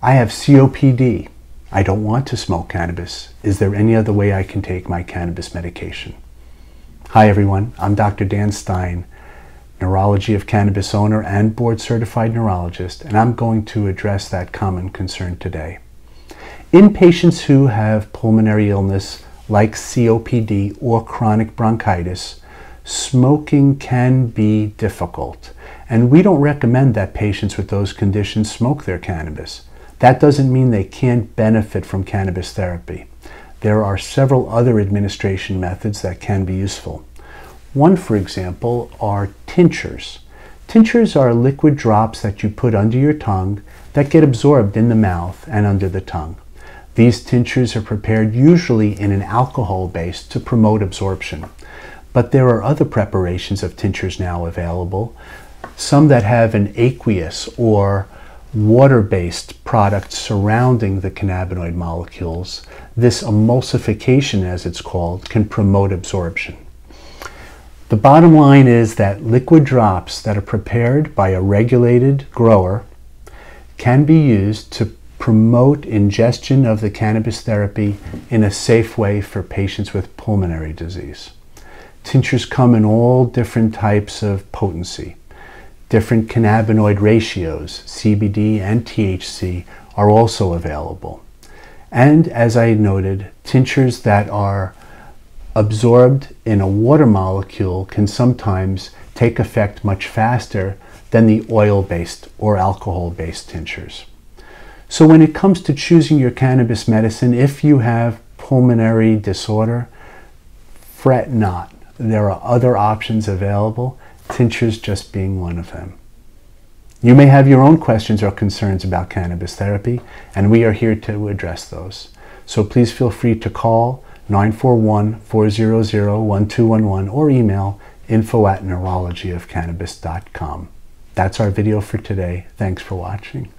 I have COPD. I don't want to smoke cannabis. Is there any other way I can take my cannabis medication? Hi everyone, I'm Dr. Dan Stein, Neurology of Cannabis owner and board certified neurologist, and I'm going to address that common concern today. In patients who have pulmonary illness like COPD or chronic bronchitis, smoking can be difficult. And we don't recommend that patients with those conditions smoke their cannabis. That doesn't mean they can't benefit from cannabis therapy. There are several other administration methods that can be useful. One, for example, are tinctures. Tinctures are liquid drops that you put under your tongue that get absorbed in the mouth and under the tongue. These tinctures are prepared usually in an alcohol base to promote absorption. But there are other preparations of tinctures now available, some that have an aqueous or water-based product surrounding the cannabinoid molecules. This emulsification, as it's called, can promote absorption. The bottom line is that liquid drops that are prepared by a regulated grower can be used to promote ingestion of the cannabis therapy in a safe way for patients with pulmonary disease. Tinctures come in all different types of potency. Different cannabinoid ratios, CBD and THC, are also available. And as I noted, tinctures that are absorbed in a water molecule can sometimes take effect much faster than the oil-based or alcohol-based tinctures. So when it comes to choosing your cannabis medicine, if you have pulmonary disorder, fret not. There are other options available tinctures just being one of them. You may have your own questions or concerns about cannabis therapy, and we are here to address those. So please feel free to call 941-400-1211 or email info at neurologyofcannabis.com. That's our video for today. Thanks for watching.